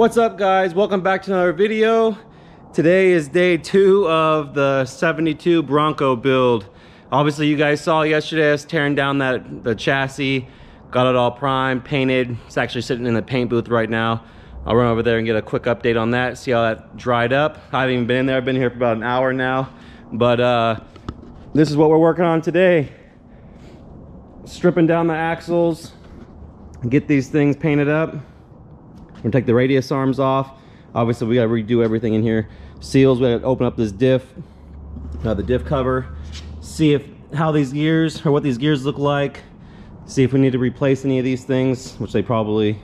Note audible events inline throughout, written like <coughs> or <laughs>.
What's up guys? Welcome back to another video. Today is day two of the 72 Bronco build. Obviously you guys saw yesterday us tearing down that the chassis, got it all primed, painted. It's actually sitting in the paint booth right now. I'll run over there and get a quick update on that, see how that dried up. I haven't even been in there, I've been here for about an hour now. But uh, this is what we're working on today. Stripping down the axles, get these things painted up. We're gonna take the radius arms off. Obviously we gotta redo everything in here. Seals, we gotta open up this diff, uh, the diff cover, see if how these gears or what these gears look like. See if we need to replace any of these things, which they probably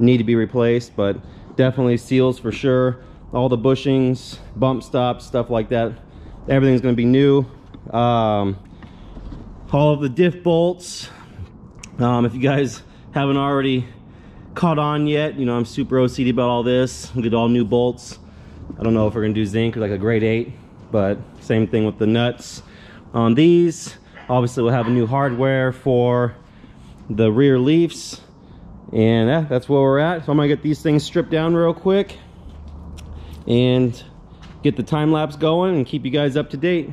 need to be replaced, but definitely seals for sure. All the bushings, bump stops, stuff like that. Everything's gonna be new. Um, all of the diff bolts. Um, if you guys haven't already caught on yet. You know, I'm super OCD about all this. We did all new bolts. I don't know if we're gonna do zinc or like a grade eight, but same thing with the nuts on these. Obviously we'll have a new hardware for the rear leafs. And yeah, that's where we're at. So I'm gonna get these things stripped down real quick and get the time lapse going and keep you guys up to date.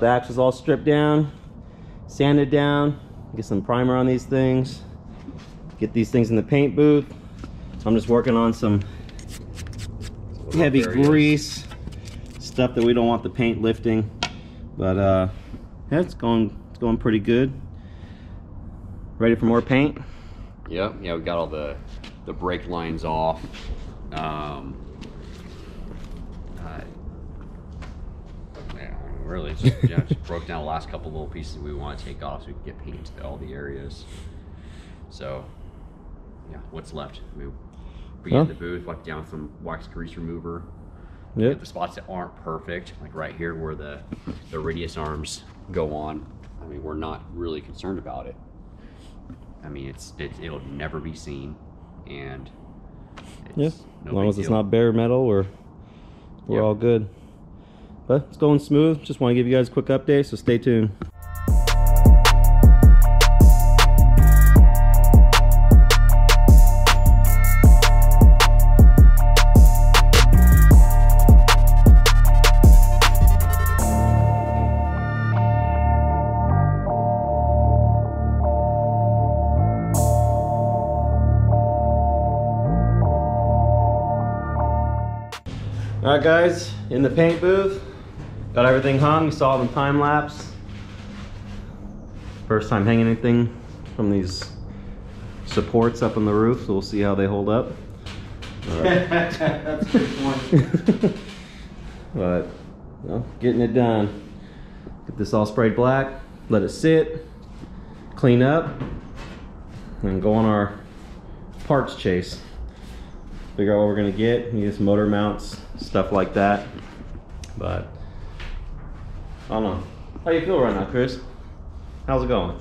The axles all stripped down, sanded down, get some primer on these things, get these things in the paint booth. So I'm just working on some heavy grease, stuff that we don't want the paint lifting. But uh, yeah, it's going, it's going pretty good. Ready for more paint? Yep, yeah, we got all the the brake lines off. Um, uh, really, just, yeah, just <laughs> broke down the last couple little pieces we want to take off so we can get paint to all the areas. So, yeah, what's left? We in the booth, wipe down some wax grease remover. Yep. The spots that aren't perfect, like right here where the the radius arms go on. I mean, we're not really concerned about it. I mean, it's, it, it'll never be seen, and it's Yeah, no as long as it's deal. not bare metal, we're we're all good. But it's going smooth. Just want to give you guys a quick update, so stay tuned. All right, guys, in the paint booth, got everything hung. You saw it in time lapse. First time hanging anything from these supports up on the roof, so we'll see how they hold up. <laughs> That's a good point. <laughs> But, know, getting it done. Get this all sprayed black, let it sit, clean up, and go on our parts chase. Figure out what we're gonna get, need some motor mounts, stuff like that. But, I don't know. How you feel right now, Chris? How's it going?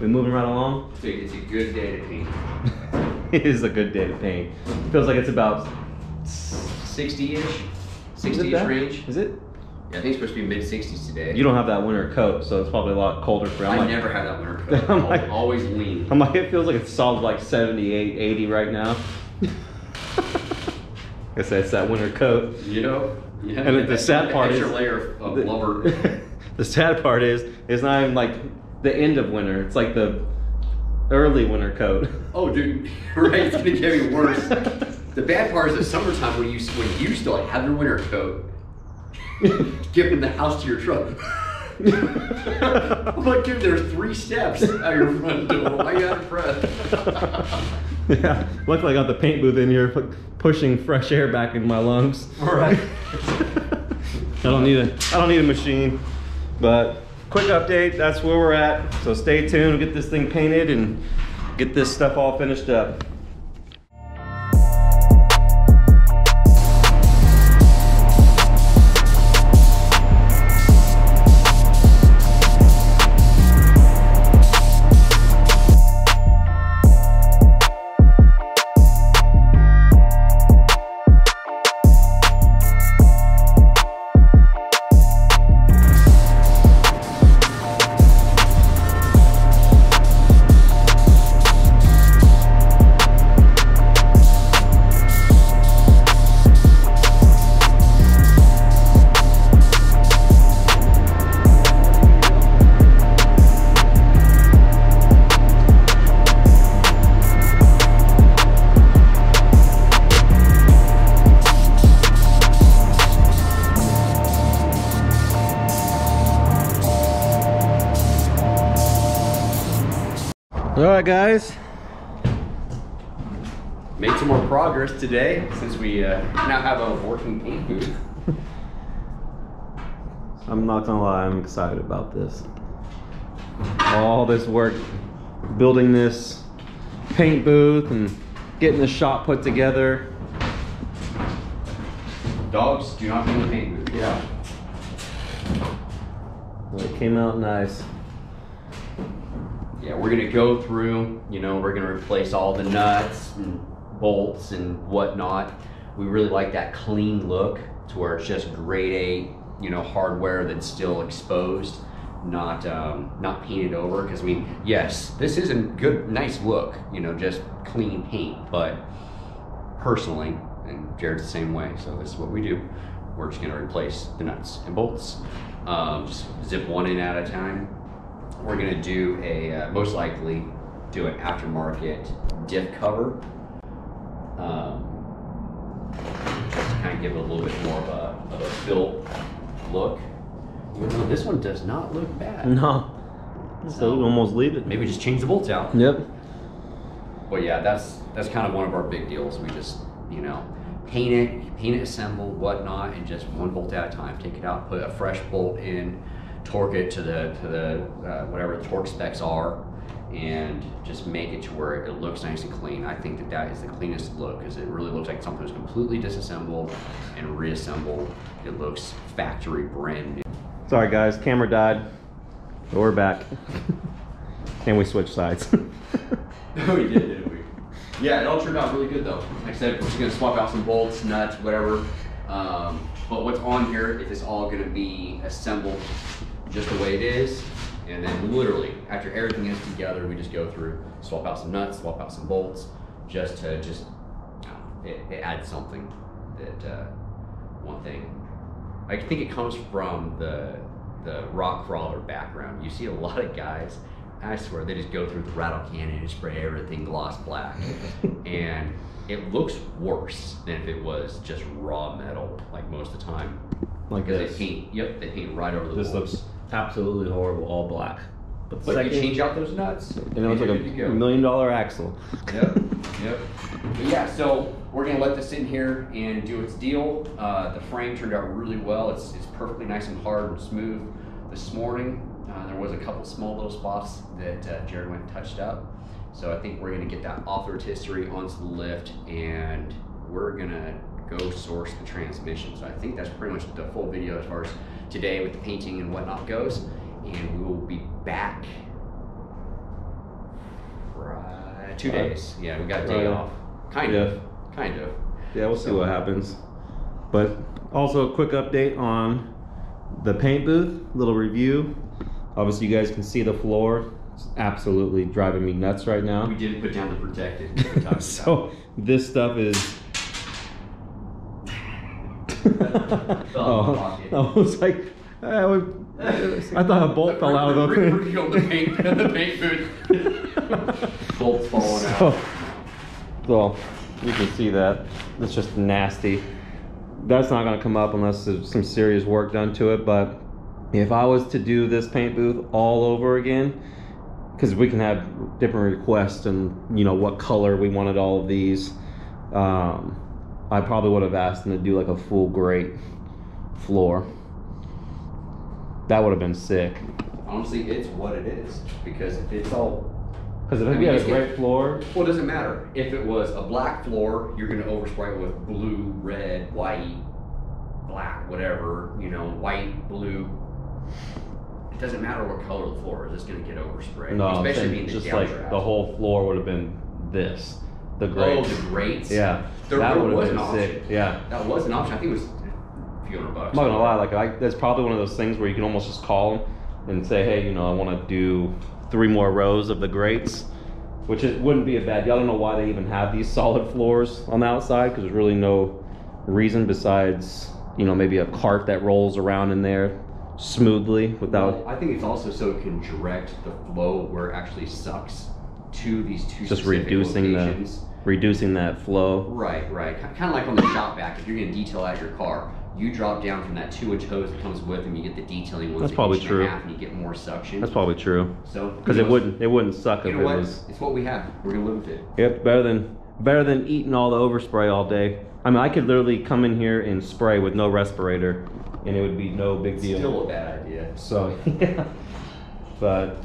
We moving right along? It's a good day to paint. <laughs> it is a good day to paint. Feels like it's about 60-ish, 60-ish range. Is it? Yeah, I think it's supposed to be mid 60s today. You don't have that winter coat, so it's probably a lot colder for you. I'm like- never have that winter <laughs> coat. I'm like- always lean. I'm like, it feels like it's solid like 78, 80 right now. <laughs> I said it's that winter coat. You know? Yeah. And the sad part extra is- layer of The- blubber. <laughs> the sad part is, it's not even like the end of winter. It's like the early winter coat. oh, dude, <laughs> right? It's gonna get even worse. <laughs> The bad part is the summertime when you when you still have your winter coat, giving the house to your truck. I'm like, dude, there's three steps out your front door. Why you out of breath? Yeah, luckily I got the paint booth in here pu- pushing fresh air back in my lungs. All right. <laughs> I don't need a I don't need a machine. But quick update, that's where we're at. So stay tuned, get this thing painted and get this stuff all finished up. Right, guys. Made some more progress today since we uh, now have a working paint booth. I'm not gonna lie, I'm excited about this. All this work building this paint booth and getting the shop put together. Dogs do not be in the paint booth. Yeah. It came out nice. Yeah, we're gonna go through, you know, we're gonna replace all the nuts and bolts and whatnot. We really like that clean look to where it's just grade A, you know, hardware that's still exposed, not um, not painted over. Because I mean, yes, this is a good, nice look, you know, just clean paint. But personally, and Jared's the same way, so this is what we do. We're just gonna replace the nuts and bolts. Um, just zip one in at a time we're gonna do a uh, most likely do an aftermarket diff cover. Um, just to kind of give it a little bit more of a, of a built look. Even though this one does not look bad. No. So we almost leave it. Maybe just change the bolts out. Yep. But yeah, that's that's kind of one of our big deals. We just you know paint it, paint it, assemble, whatnot, and just one bolt at a time. Take it out, put a fresh bolt in, torque it to the to the uh, whatever the torque specs are, and just make it to where it looks nice and clean. I think that that is the cleanest look because it really looks like something was completely disassembled and reassembled. It looks factory brand new. Sorry guys, camera died. But we're back. <laughs> and we switched sides. <laughs> we did, didn't we? Yeah, it all turned out really good though. Like I said, we're just gonna swap out some bolts, nuts, whatever. Um, but what's on here is it's all gonna be assembled just the way it is. And then literally, after everything is together, we just go through, swap out some nuts, swap out some bolts, just to just, it, it adds something that, uh, one thing. I think it comes from the, the rock crawler background. You see a lot of guys, I swear, they just go through the rattle cannon and spray everything gloss black. <laughs> and it looks worse than if it was just raw metal, like most of the time. like Because this. they paint, yep, they paint right over the This looks absolutely horrible, all black. But, But second, you change out those nuts, and it looks like you're good to a million dollar axle. Yep, yep. But yeah, so we're gonna let this sit here and do its deal. Uh, the frame turned out really well. It's, it's perfectly nice and hard and smooth. This morning, uh, there was a couple small little spots that uh, Jared went and touched up. So I think we're gonna get that off the rotisserie onto the lift and we're gonna go source the transmission. So I think that's pretty much the full video as far as today with the painting and whatnot goes. And we will be back Right, two days. Yeah, we got a day Right. off. Kind Yeah. of. Kind of. Yeah, we'll see what happens. But also a quick update on the paint booth, little review. Obviously you guys can see the floor. It's absolutely driving me nuts right now. We didn't put down the protected. <laughs> we talked about. so this stuff is oh. <laughs> I was like eh, I, would, I thought a bolt fell out of the thing. the paint, <laughs> the paint booth. Bolts falling out. So, so you can see that. It's just nasty. That's not gonna come up unless there's some serious work done to it. But if I was to do this paint booth all over again, because we can have different requests and you know what color we wanted all of these, um, I probably would have asked them to do like a full grate floor. That would have been sick. Honestly, it's what it is. Because if it's all Because if I mean, had a grate floor, Well, it doesn't matter. If it was a black floor, you're going to overspray it with blue, red, white, black, whatever, you know, white, blue. It doesn't matter what color the floor is, it's going to get oversprayed. no, Especially being the just like the whole floor would have been this, the oh, grates. Oh, the grates? Yeah, There that would was have an been option. sick. Yeah, That was an option. I think it was a few hundred bucks. I'm not gonna lie. Like, I, that's probably one of those things where you can almost just call them and say, "Hey, you know, I want to do three more rows of the grates," which it wouldn't be a bad. deal. I don't know why they even have these <laughs> solid floors on the outside because there's really no reason besides, you know, maybe a cart that rolls around in there smoothly without Well, I think it's also so it can direct the flow where it actually sucks to these two just reducing locations. the reducing that flow. Right, right. Kind of like on the Shop-Vac, if you're going to detail out your car, You drop down from that two inch hose that comes with them. You get the detailing ones. That's probably true. And, a half, and you get more suction. That's probably true. so Because it wouldn't it wouldn't suck You if know it what? was. It's what we have. We're gonna live with it. Yep, better than better than eating all the overspray all day. I mean, I could literally come in here and spray with no respirator, and it would be no big deal. Still a bad idea. So, <laughs> yeah. But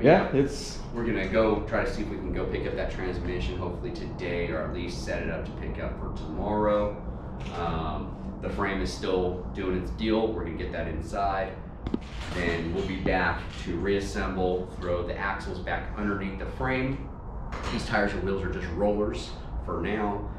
yeah, it's We're gonna go try to see if we can go pick up that transmission, hopefully today, or at least set it up to pick up for tomorrow. Um, the frame is still doing its deal. We're gonna get that inside. Then we'll be back to reassemble, throw the axles back underneath the frame. These tires and wheels are just rollers for now.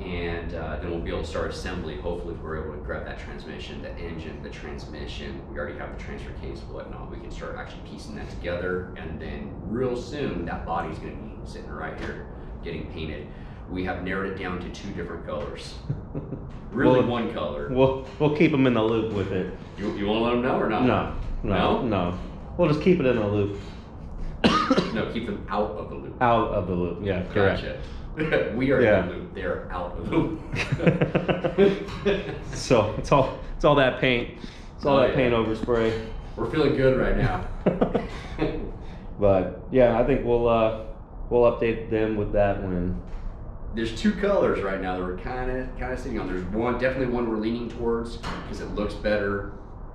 And uh, then we'll be able to start assembly. Hopefully, if we're able to grab that transmission, the engine, the transmission. We already have the transfer case, whatnot. We can start actually piecing that together. And then, real soon, that body's going to be sitting right here, getting painted. We have narrowed it down to two different colors. <laughs> Really, Well, one color. we'll we'll keep them in the loop with it. You, you want to let them know or not? No, no, No? no. We'll just keep it in the loop, <coughs> no, keep them out of the loop. out of the loop. Yeah, correct. Gotcha. <laughs> we are Yeah. in the loop. They're out of the loop. <laughs> So it's all it's all that paint. It's all Oh, that yeah. paint overspray. We're feeling good right now. <laughs> But yeah, I think we'll uh we'll update them with that when There's two colors right now that we're kind of kind of sitting on. There's one, definitely one we're leaning towards because it looks better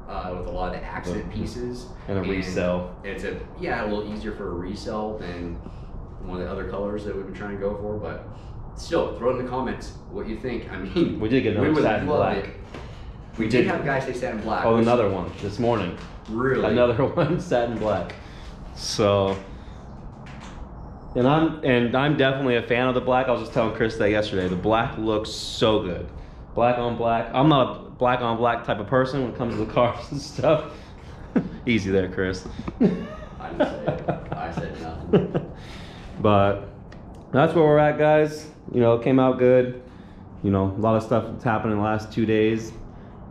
uh, with a lot of the accent pieces. and a resell. It's a yeah, a little easier for a resell than one of the other colors that we've been trying to go for. But still, throw it in the comments what you think. I mean, We did get another satin black. it. We did have guys say satin black. Oh, another one this morning. Really? Another <laughs> one satin black. So and I'm and I'm definitely a fan of the black. I was just telling Chris that yesterday. The black looks so good. Black on black. I'm not a black on black type of person when it comes to the <laughs> cars and stuff. <laughs> Easy there, Chris. I didn't say it. I said nothing. But that's where we're at, guys. You know, it came out good. You know, a lot of stuff that's happened in the last two days.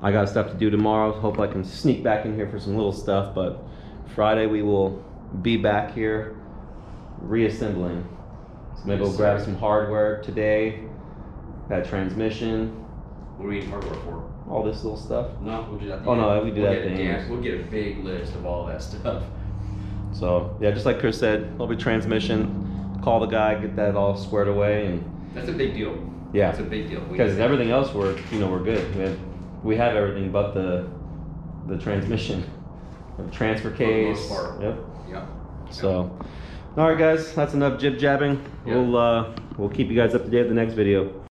I got stuff to do tomorrow. Hope I can sneak back in here for some little stuff. But Friday we will be back here reassembling. So maybe we'll grab some hardware today. That transmission, What do we need hardware for? all this little stuff. No, we'll do that. Oh, no, we do we'll that get at a the damn- end. We'll get a big list of all that stuff. So yeah, just like Chris said, a little bit transmission. Call the guy, get that all squared away, and That's a big deal. Yeah. it's a big deal. Because everything else we're you know we're good. We have, we have everything but the the transmission, the transfer the case. most part. Yep. Yeah. So, all right, guys, that's enough jib jabbing. Yeah. We'll uh we'll keep you guys up to date with the next video.